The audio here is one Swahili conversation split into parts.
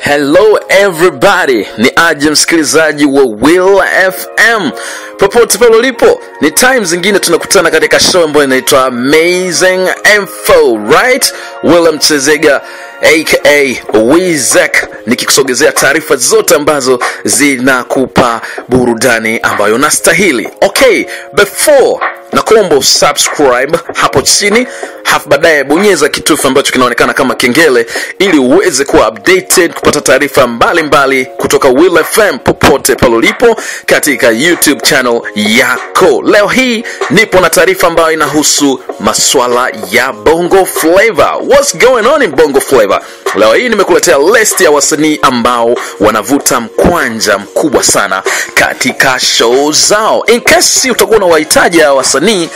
hello everybody ni aje msikilizaji wa will fm popote pale ulipo ni time zingine tunakutana katika show ambayo inaitwa amazing info right? William chezega aka wizek nikikusogezea taarifa zote ambazo zinakupa burudani ambayo unastahili okay before na kuomba usubscribe hapo chini hafu baadaye bonyeza kitufe ambacho kinaonekana kama kengele ili uweze kuwa updated kupata taarifa mbalimbali kutoka will fm popote pale ulipo katika youtube channel yako. Leo hii nipo na taarifa ambayo inahusu maswala ya bongo flavor what's going on in bongo flavor leo hii nimekuletea list ya wasanii ambao wanavuta mkwanja mkubwa sana katika show zao. In case utakuwa na wahitaji ya wasanii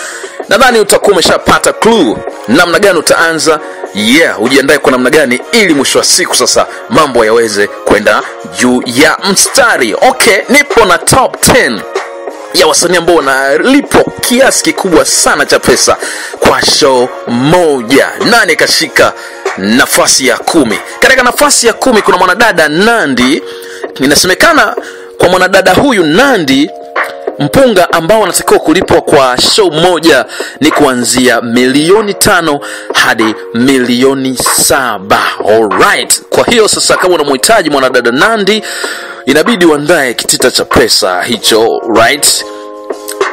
nadhani utakuwa umeshapata clue namna gani utaanza. Yeah ujiandae kwa namna gani ili mwisho wa siku sasa mambo yaweze kwenda juu ya mstari. Okay nipo na top 10 ya wasanii ambao wanalipwa kiasi kikubwa sana cha pesa kwa show moja. Nani kashika nafasi ya kumi? Katika nafasi ya kumi kuna mwanadada nandi. Inasemekana kwa mwanadada huyu nandi mpunga ambao wanatakiwa kulipwa kwa show moja ni kuanzia milioni tano hadi milioni saba. Alright kwa hiyo sasa kama unamhitaji mwanadada nandi inabidi uandae kitita cha pesa hicho right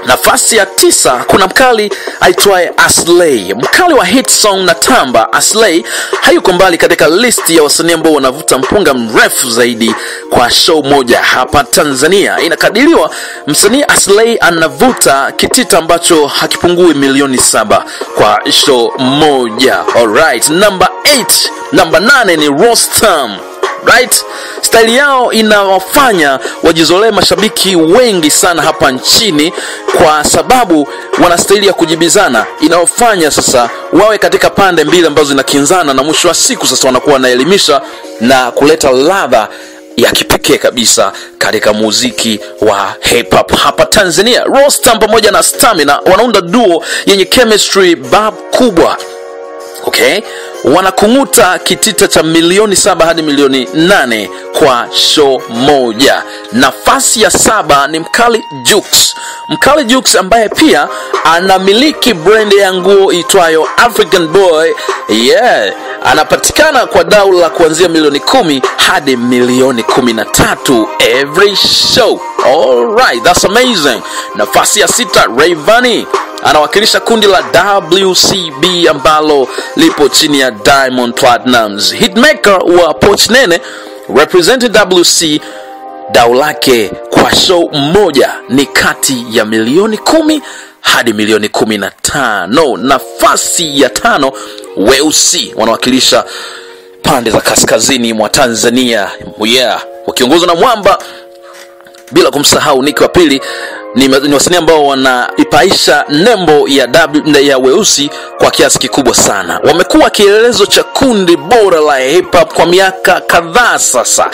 nafasi ya tisa kuna mkali aitwaye aslay. Mkali wa hit song na tamba aslay hayuko mbali katika listi ya wasanii ambao wanavuta mpunga mrefu zaidi kwa show moja hapa tanzania. Inakadiriwa msanii aslay anavuta kitita ambacho hakipungui milioni saba kwa show moja. Alright namba 8 namba 8 ni rostam. Right staili yao inawafanya wajizolee mashabiki wengi sana hapa nchini kwa sababu wana staili ya kujibizana. Inayofanya sasa wawe katika pande mbili ambazo zinakinzana na mwisho wa siku sasa wanakuwa wanaelimisha na kuleta ladha ya kipekee kabisa katika muziki wa hip hop. Hapa tanzania rostam pamoja na stamina wanaunda duo yenye chemistry bab kubwa. Okay? Wanakung'uta kitita cha milioni saba hadi milioni nane kwa show moja. Nafasi ya saba ni mkali jux. Mkali jux ambaye pia anamiliki brand ya nguo itwayo african boy. Yeah. Anapatikana kwa dau la kuanzia milioni kumi hadi milioni kumi na tatu every show. Alright that's amazing. Nafasi ya sita rayvani anawakilisha kundi la wcb ambalo lipo chini ya diamond Platnumz. hitmaker wa poch nene representing wc dau lake kwa show mmoja ni kati ya milioni kumi hadi milioni kumi na tano. Nafasi ya tano weusi wanawakilisha pande za kaskazini mwa tanzania. Yeah wakiongozwa na mwamba bila kumsahau niki wa pili ni, ni wasanii ambao wanaipaisha nembo ya, w, ya weusi kwa kiasi kikubwa sana. Wamekuwa kielelezo cha kundi bora la hip hop kwa miaka kadhaa sasa.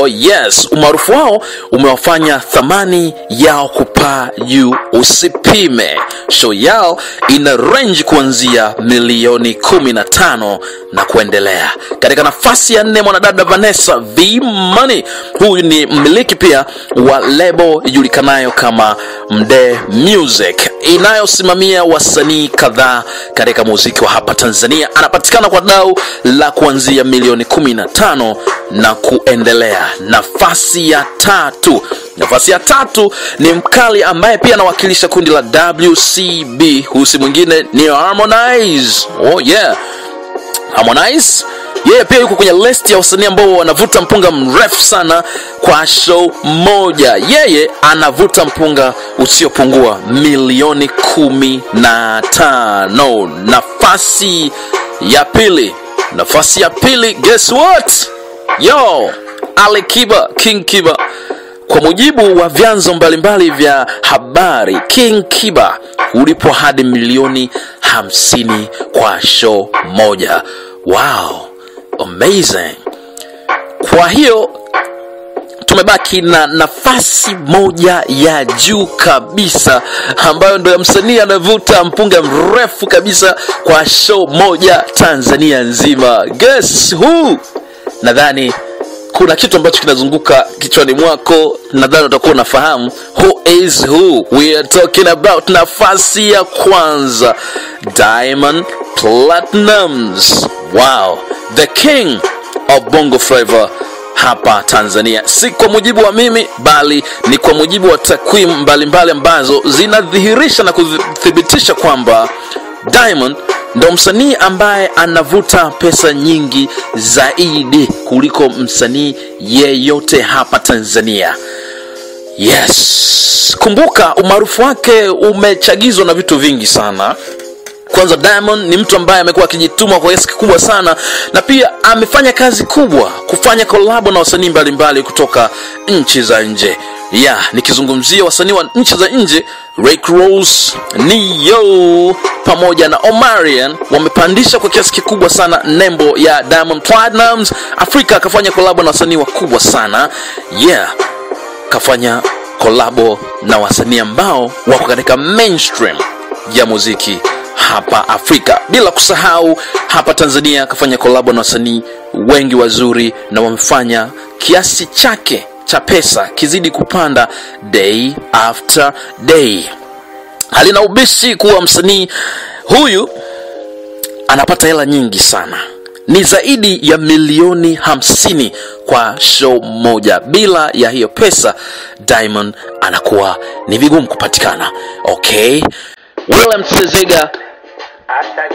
Oh yes. Umaarufu wao umewafanya thamani yao kupaa juu usipime. Show yao ina range kuanzia milioni 15 na kuendelea. Katika nafasi ya nne mwanadada vanessa v money. Huyu ni mmiliki pia wa lebo ijulikanayo kama mde music inayosimamia wasanii kadhaa katika muziki wa hapa tanzania. Anapatikana kwa dau la kuanzia milioni 15 na kuendelea. Nafasi ya tatu. Nafasi ya tatu ni mkali ambaye pia anawakilisha kundi la wcb husi mwingine ni harmonize. Oh yeah. Harmonize yeye pia yuko kwenye list ya wasanii ambao wanavuta mpunga mrefu sana kwa show moja. Yeye anavuta mpunga usiopungua milioni kumi na tano. Nafasi ya pili. Nafasi ya pili guess what? Yo ali kiba king kiba. Kwa mujibu wa vyanzo mbalimbali vya habari king kiba ulipo hadi milioni 50 kwa show moja. Wow amazing. Kwa hiyo tumebaki na nafasi moja ya juu kabisa ambayo ndo ya msanii anavuta mpunga mrefu kabisa kwa show moja tanzania nzima. Guess who? Nadhani kuna kitu ambacho kinazunguka kichwani mwako nadhani utakuwa unafahamu. Who is who? We are talking about nafasi ya kwanza. Diamond platinums wow the king of bongo flavor hapa tanzania. Si kwa mujibu wa mimi bali ni kwa mujibu wa takwimu mbalimbali ambazo zinadhihirisha na kuthibitisha kwamba diamond ndo msanii ambaye anavuta pesa nyingi zaidi kuliko msanii yeyote hapa tanzania. Yes. Kumbuka umaarufu wake umechagizwa na vitu vingi sana kwanza diamond ni mtu ambaye amekuwa akijituma kwa kiasi kikubwa sana na pia amefanya kazi kubwa kufanya kolabo na wasanii mbalimbali kutoka nchi za nje. Ya nikizungumzia wasanii wa nchi za nje Rick Ross, Neo pamoja na Omarion wamepandisha kwa kiasi kikubwa sana nembo ya Diamond Platnumz. Afrika akafanya kolabo na wasanii wakubwa sana. Yeah, kafanya kolabo na wasanii ambao wako katika mainstream ya muziki hapa afrika. Bila kusahau hapa tanzania akafanya kolabo na wasanii wengi wazuri na wamefanya kiasi chake cha pesa kizidi kupanda day after day. Halina ubishi kuwa msanii huyu anapata hela nyingi sana. Ni zaidi ya milioni hamsini kwa show moja. Bila ya hiyo pesa diamond anakuwa ni vigumu kupatikana. Okay? William sezega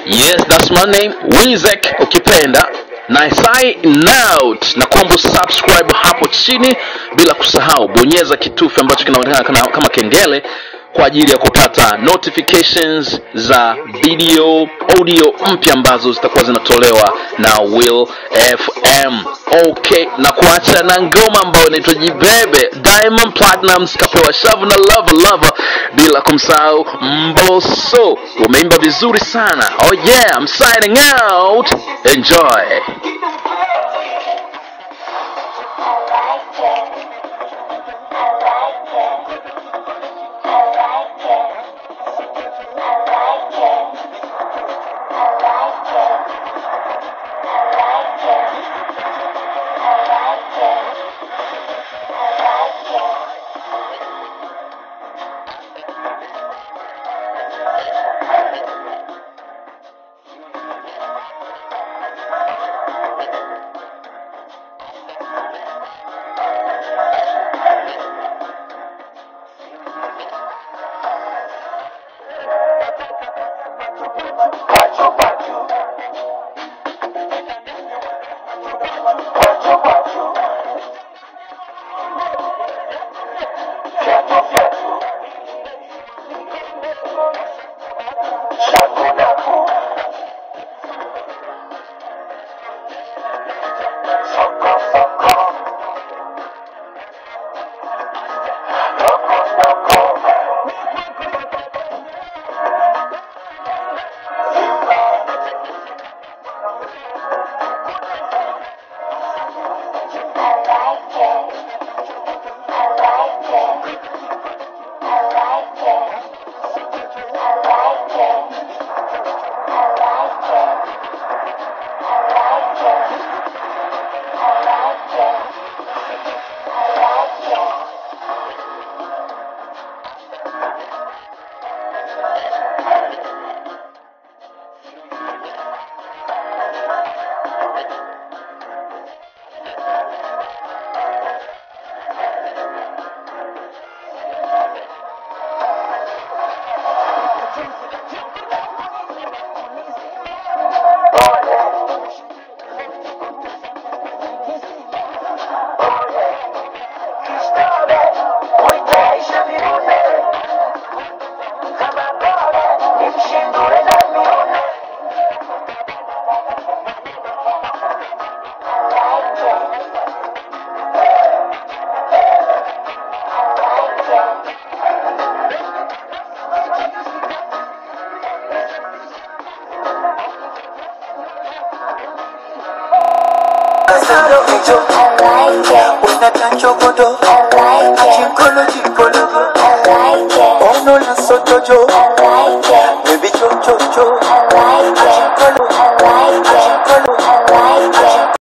yes that's my name wizek ukipenda na sign na kuomba subscribe hapo chini bila kusahau bonyeza kitufe ambacho kinaonekana kama kengele kwa ajili ya kupata notifications za video audio mpya ambazo zitakuwa zinatolewa na will fm okay na kuacha na ngoma ambayo inaitwa jibebe diamond Platnumz kapewa shavu na love lover bila kumsahau mboso Umeimba vizuri sana. Oh yeah I'm signing out. Enjoy When I I like it. I like it. I'm.